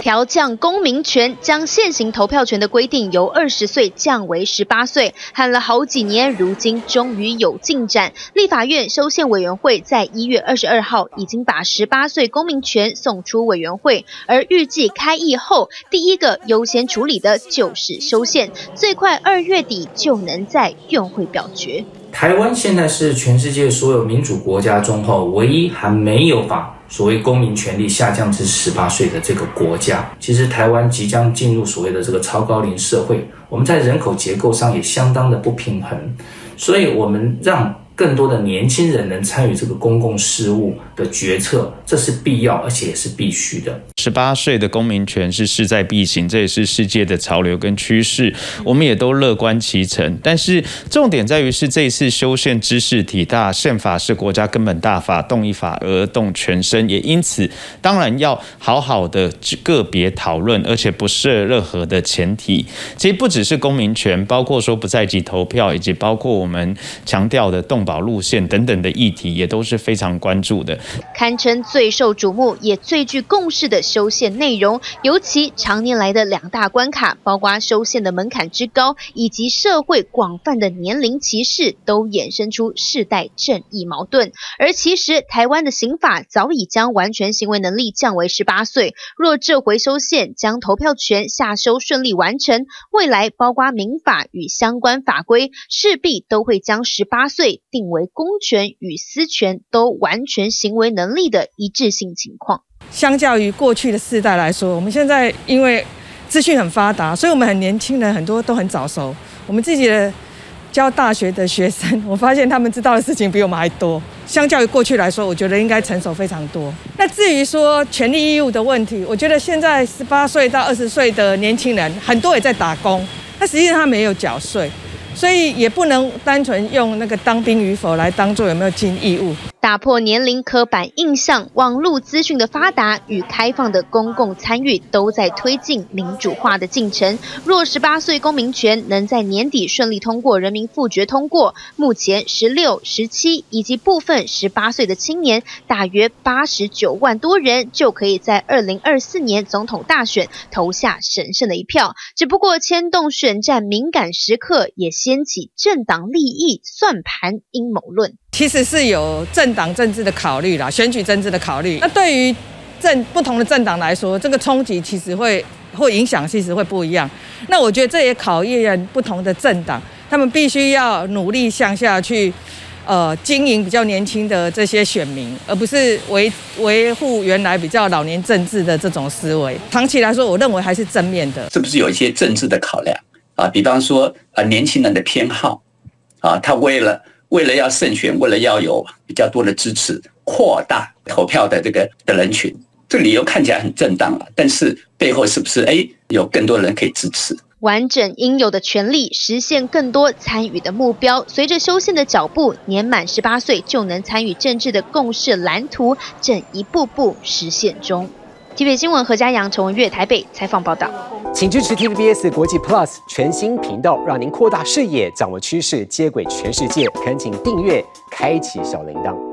调降公民权，将现行投票权的规定由二十岁降为十八岁，喊了好几年，如今终于有进展。立法院修宪委员会在一月二十二号已经把十八岁公民权送出委员会，而预计开议后，第一个优先处理的就是修宪，最快二月底就能在院会表决。台湾现在是全世界所有民主国家中哈唯一还没有把所谓公民权利下降至十八岁的这个国家。其实台湾即将进入所谓的这个超高龄社会，我们在人口结构上也相当的不平衡，所以我们让。更多的年轻人能参与这个公共事务的决策，这是必要，而且也是必须的。十八岁的公民权是势在必行，这也是世界的潮流跟趋势，我们也都乐观其成。但是重点在于是这一次修宪知识体大，宪法是国家根本大法，动一法而动全身，也因此当然要好好的个别讨论，而且不设任何的前提。其实不只是公民权，包括说不在籍投票，以及包括我们强调的动。保路线等等的议题也都是非常关注的，堪称最受瞩目也最具共识的修宪内容。尤其常年来的两大关卡，包括修宪的门槛之高，以及社会广泛的年龄歧视，都衍生出世代正义矛盾。而其实台湾的刑法早已将完全行为能力降为十八岁，若这回修宪将投票权下修顺利完成，未来包括民法与相关法规势必都会将十八岁定。为公权与私权都完全行为能力的一致性情况。相较于过去的世代来说，我们现在因为资讯很发达，所以我们很年轻人很多都很早熟。我们自己的教大学的学生，我发现他们知道的事情比我们还多。相较于过去来说，我觉得应该成熟非常多。那至于说权利义务的问题，我觉得现在十八岁到二十岁的年轻人很多也在打工，那实际上他没有缴税。所以也不能单纯用那个当兵与否来当做有没有尽义务。打破年龄刻板印象，网络资讯的发达与开放的公共参与，都在推进民主化的进程。若十八岁公民权能在年底顺利通过人民复决通过，目前十六、十七以及部分十八岁的青年，大约八十九万多人，就可以在二零二四年总统大选投下神圣的一票。只不过牵动选战敏感时刻，也掀起政党利益算盘阴谋论。其实是有政党政治的考虑啦，选举政治的考虑。那对于政不同的政党来说，这个冲击其实会会影响，其实会不一样。那我觉得这也考验不同的政党，他们必须要努力向下去，呃，经营比较年轻的这些选民，而不是维维护原来比较老年政治的这种思维。长期来说，我认为还是正面的。是不是有一些政治的考量啊？比方说，呃，年轻人的偏好啊，他为了。为了要胜选，为了要有比较多的支持，扩大投票的这个的人群，这理由看起来很正当了。但是背后是不是哎有更多人可以支持？完整应有的权利，实现更多参与的目标。随着修宪的脚步，年满十八岁就能参与政治的共识蓝图正一步步实现中。台北新闻何家阳、陈文月台北采访报道。请支持 TVBS 国际 Plus 全新频道，让您扩大视野，掌握趋势，接轨全世界。恳请订阅，开启小铃铛。